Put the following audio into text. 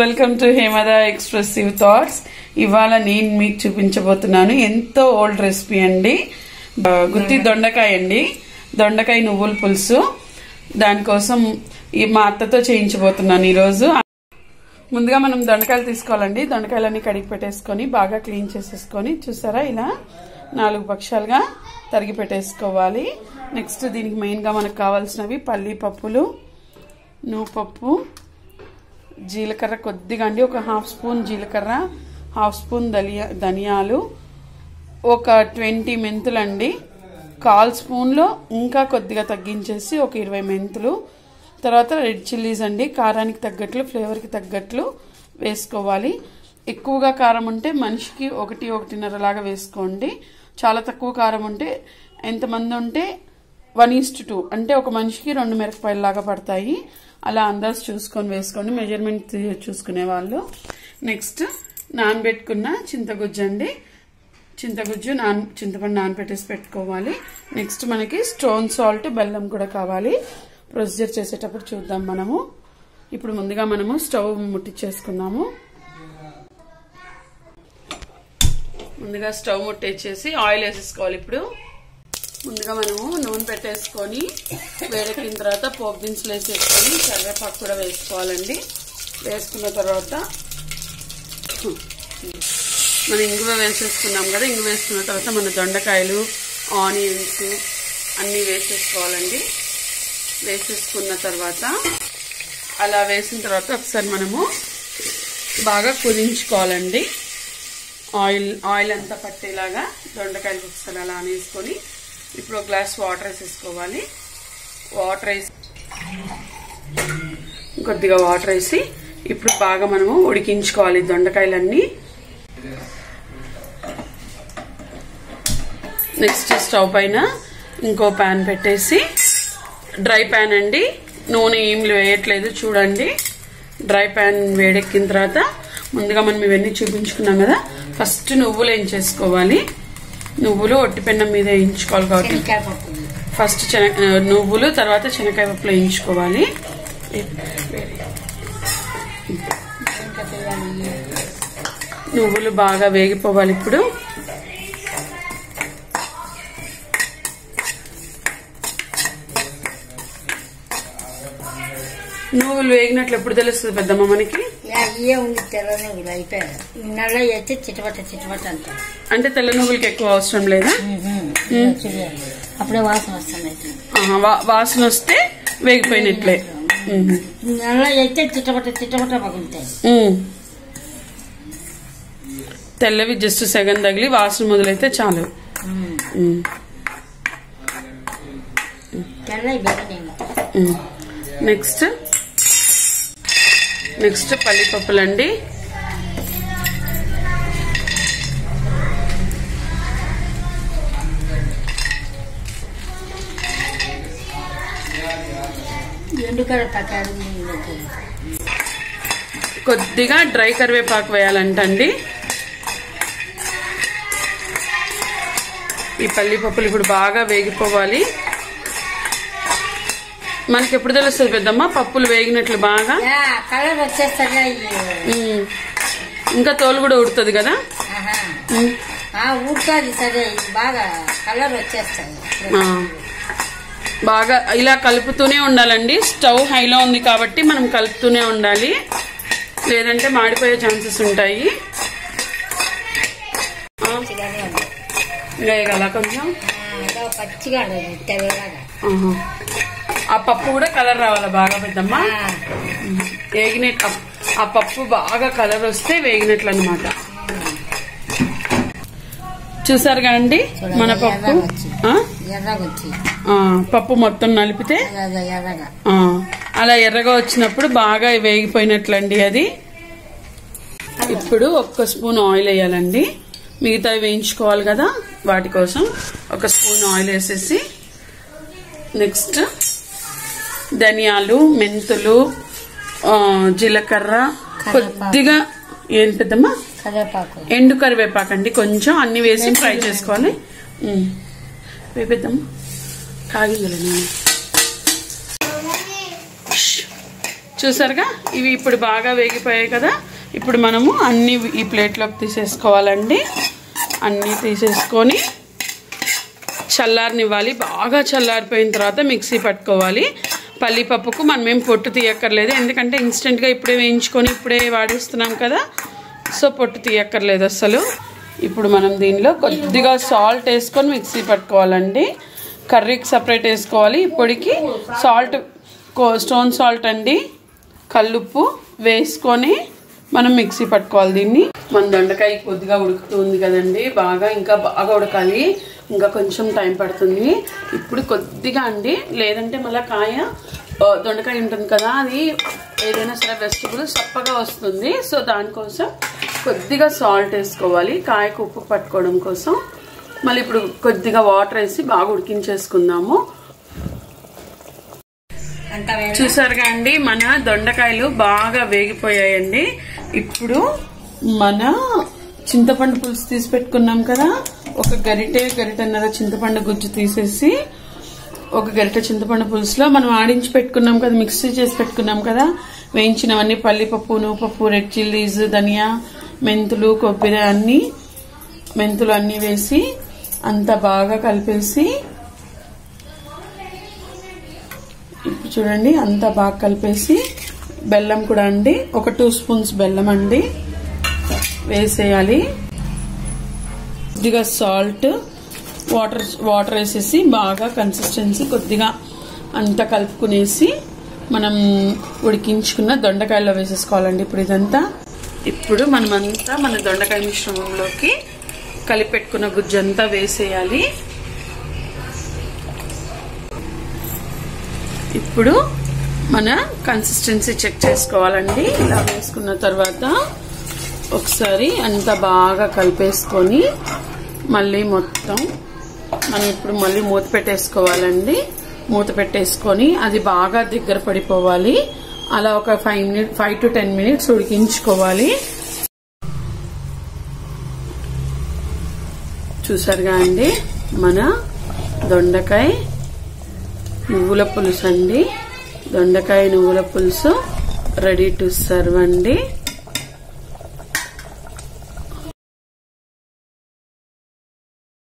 Welcome to Hemada expressive thoughts ఇవాళ నేను మీకు చూపించబోతున్నాను ఎంతో ఓల్డ్ రెసిపీ అండి. గుత్తి దొండకాయ అండి. దొండకాయ నువ్వుల పులుసు. దానికోసం ఈ మా అత్తతో చేయించబోతున్నాను ఈరోజు. ముందుగా మనం దొండకాయలు తీసుకోవాలండి. దొండకాయలన్నీ కడిగి పెట్టేసుకొని బాగా క్లీన్ చేసేసుకొని చూసారా ఇలా నాలుగు పక్షాలుగా తరిగి పెట్టేసుకోవాలి. నెక్స్ట్ దీనికి మెయిన్గా మనకు కావాల్సినవి పల్లి పప్పులు నువ్వుపప్పు జీలకర్ర కొద్దిగా అండి. ఒక హాఫ్ స్పూన్ జీలకర్ర హాఫ్ స్పూన్ దలియా ధనియాలు ఒక ట్వంటీ మెంతులు అండి. కాల్ స్పూన్లో ఇంకా కొద్దిగా తగ్గించేసి ఒక ఇరవై మెంతులు. తర్వాత రెడ్ చిల్లీస్ అండి. కారానికి తగ్గట్లు ఫ్లేవర్కి తగ్గట్లు వేసుకోవాలి. ఎక్కువగా కారం ఉంటే మనిషికి ఒకటి ఒకటిన్నర లాగా వేసుకోండి. చాలా తక్కువ కారం ఉంటే ఎంతమంది ఉంటే వన్ ఈస్ట్ టూ అంటే ఒక మనిషికి రెండు మిరపకాయలు లాగా పడతాయి. అలా అందాజ్ చూసుకొని వేసుకోండి మెజర్మెంట్ చూసుకునే వాళ్ళు. నెక్స్ట్ నానబెట్టుకున్న చింతగుజ్జు అండి. చింతగుజ్జు నాన్ చింతపండు నానబెట్టేసి పెట్టుకోవాలి. నెక్స్ట్ మనకి స్టోన్ సాల్ట్ బెల్లం కూడా కావాలి. ప్రొసీజర్ చేసేటప్పుడు చూద్దాం మనము. ఇప్పుడు ముందుగా మనము స్టవ్ ముట్టించేసుకుందాము ముందుగా స్టవ్ ముట్టించేసి ఆయిల్ వేసేసుకోవాలి ఇప్పుడు. ముందుగా మనము నూనె పెట్టేసుకొని వేడెక్కిన తర్వాత పోపు దినుసులు వేసేసుకొని కరివేపాకు కూడా వేసుకోవాలండి. వేసుకున్న తర్వాత మనం ఇంగువ వేసేసుకున్నాం కదా ఇంగువ వేసుకున్న తర్వాత మన దొండకాయలు ఆనియన్స్ అన్నీ వేసేసుకోవాలండి. వేసేసుకున్న తర్వాత అలా వేసిన తర్వాత ఒకసారి మనము బాగా కుదించుకోవాలండి. ఆయిల్ ఆయిల్ అంతా పట్టేలాగా దొండకాయలు ఒకసారి అలా అనేసుకొని ఇప్పుడు ఒక గ్లాస్ వాటర్ వేసేసుకోవాలి వాటర్ వేసి కొద్దిగా వాటర్ వేసి ఇప్పుడు బాగా మనము ఉడికించుకోవాలి దొండకాయలన్నీ. నెక్స్ట్ స్టవ్ పైన ఇంకో ప్యాన్ పెట్టేసి డ్రై ప్యాన్ అండి. నూనె ఏమి వేయట్లేదు చూడండి. డ్రై ప్యాన్ వేడెక్కిన తర్వాత ముందుగా మనం ఇవన్నీ చూపించుకున్నాం కదా. ఫస్ట్ నువ్వులు వేయించేసుకోవాలి నువ్వులు ఒట్టి పెన్నం మీద వేయించుకోవాలి కాబట్టి. ఫస్ట్ నువ్వులు తర్వాత శనగకాయ పప్పులు వేయించుకోవాలి. నువ్వులు బాగా వేగిపోవాలి ఇప్పుడు. నువ్వులు వేగినట్లు ఎప్పుడు తెలుస్తుంది పెద్దమ్మ మనకి? ఇవే ఉంది తెల్లని ఇలా అయిపోయాయి. నల్ల అయితే చిటపట చిటపట అంత అంటే తెల్ల నువ్వులకి ఎక్కువ అవసరం లేదా? అప్పుడే వాసన వస్తుంది వాసన వస్తే వేగిపోయినట్లే. నల్ల అయితే చిటపట చిటపట పగులుతాయి. తెల్లవి జస్ట్ సెగన్ తగిలి వాసన మొదలైతే చాలు. తెల్ల. నెక్స్ట్ నెక్స్ట్ పల్లిపప్పులండి ఎండుకర పకారు కొద్దిగా డ్రై కరివేపాకు వేయాలంటండి. ఈ పల్లిపప్పులు ఇప్పుడు బాగా వేగిపోవాలి. మనకి ఎప్పుడు తెలుస్తుంది పెద్దమ్మ? పప్పులు వేగినట్లు బాగా. కలర్ వచ్చేస్తాగా. ఇంకా తోలు కూడా ఉడుతుంది కదా? ఉమ్. ఊడుతుంది సరే బాగా కలర్ వచ్చేస్తాయి. బాగా ఇలా కలుపుతూనే ఉండాలండి. స్టవ్ హైలో ఉంది కాబట్టి మనం కలుపుతూనే ఉండాలి. లేదంటే మాడిపోయే ఛాన్సెస్ ఉంటాయి. వేయగల కొంచెం? పచ్చిగా. ఆ పప్పు కూడా కలర్ రావాలా బాగా పెద్దమ్మ? ఆ, వేగినట్టు ఆ పప్పు బాగా కలర్ వస్తే వేగినట్లు అనమాట చూసారు కదండి మన పప్పు? పప్పు మొత్తం నలిపితే? అలా ఎర్రగా వచ్చినప్పుడు బాగా వేగిపోయినట్లండి అది. ఇప్పుడు ఒక్క స్పూన్ ఆయిల్ వేయాలండి. మిగతా వేయించుకోవాలి కదా వాటి కోసం. ఒక స్పూన్ ఆయిల్ వేసేసి నెక్స్ట్ ధనియాలు మెంతులు జీలకర్ర కొద్దిగా ఏం పెద్దమ్మా? ఎండు కరివేపాకు అండి. కొంచెం అన్ని వేసి ఫ్రై చేసుకోవాలి. ఉమ్. వేపేద్దామా? కాగిందిలే నేను. చూసారుగా? ఇవి ఇప్పుడు బాగా వేగిపోయాయి కదా? ఇప్పుడు మనము అన్ని ఈ ప్లేట్లోకి తీసేసుకోవాలండి. అన్నీ తీసేసుకొని చల్లారనివ్వాలి. బాగా చల్లారిపోయిన తర్వాత మిక్సీ పట్టుకోవాలి. పల్లీపప్పుకు మనం ఏం పొట్టు తీయక్కర్లేదు. ఎందుకంటే ఇన్స్టెంట్గా ఇప్పుడే వేయించుకొని ఇప్పుడే వాడేస్తున్నాం కదా సో పొట్టు తీయక్కర్లేదు అసలు ఇప్పుడు మనం దీనిలో కొద్దిగా సాల్ట్ వేసుకొని మిక్సీ పట్టుకోవాలండి. కర్రీకి సపరేట్ వేసుకోవాలి. ఇప్పటికి సాల్ట్ స్టోన్ సాల్ట్ అండి. కల్లుప్పు వేసుకొని మనం మిక్సీ పట్టుకోవాలి దీన్ని. మన దొండకాయ కొద్దిగా ఉడుకుతుంది కదండి. బాగా ఇంకా బాగా ఉడకాలి. ఇంకా కొంచెం టైం పడుతుంది. ఇప్పుడు కొద్దిగా అండి లేదంటే మళ్ళీ కాయ దొండకాయ ఉంటుంది కదా అది ఏదైనా సరే వెజిటబుల్ చప్పగా వస్తుంది. సో దానికోసం కొద్దిగా సాల్ట్ వేసుకోవాలి కాయకు ఉప్పు పట్టుకోవడం కోసం. మళ్ళీ ఇప్పుడు కొద్దిగా వాటర్ వేసి బాగా ఉడికించేసుకుందాము. చూసారుగా అండి మన దొండకాయలు బాగా వేగిపోయాయండి. ఇప్పుడు మన చింతపండు పులుసు తీసి పెట్టుకున్నాం కదా ఒక గరిటె గరిటన్నర చింతపండు గుజ్జు తీసేసి ఒక గరిటె చింతపండు పులుసులో మనం ఆడించి పెట్టుకున్నాం కదా మిక్సీ చేసి పెట్టుకున్నాం కదా వేయించినవన్నీ పల్లిపప్పు నువ్వుపప్పు రెడ్ చిల్లీస్ ధనియా మెంతులు కొబ్బరి అన్ని మెంతులు అన్ని వేసి అంత బాగా కలిపేసి ఇప్పుడు చూడండి అంతా బాగా కలిపేసి బెల్లం కూడా అండి ఒక టూ స్పూన్స్ బెల్లం అండి వేసేయాలి. కొద్దిగా సాల్ట్ వాటర్ వాటర్ వేసేసి బాగా కన్సిస్టెన్సీ కొద్దిగా అంతా కలుపుకునేసి మనం ఉడికించుకున్న దొండకాయలో వేసేసుకోవాలండి. ఇప్పుడు ఇదంతా ఇప్పుడు మనమంతా మన దొండకాయ మిశ్రమంలోకి కలిపెట్టుకున్న గుజ్జంతా వేసేయాలి. ఇప్పుడు మన కన్సిస్టెన్సీ చెక్ చేసుకోవాలండి. ఇలా వేసుకున్న తర్వాత ఒకసారి అంతా బాగా కలిపేసుకొని మళ్ళీ మొత్తం. మనం ఇప్పుడు మళ్ళీ మూత పెట్టేసుకోవాలండి. మూత పెట్టేసుకొని అది బాగా దగ్గర పడిపోవాలి. అలా ఒక five minute five to ten minutes ఉడికించుకోవాలి. చూసారుగా అండి? మన దొండకాయ నువ్వుల పులుసు అండి దొండకాయ నువ్వుల పులుసు రెడీ టు సర్వ్ అండి.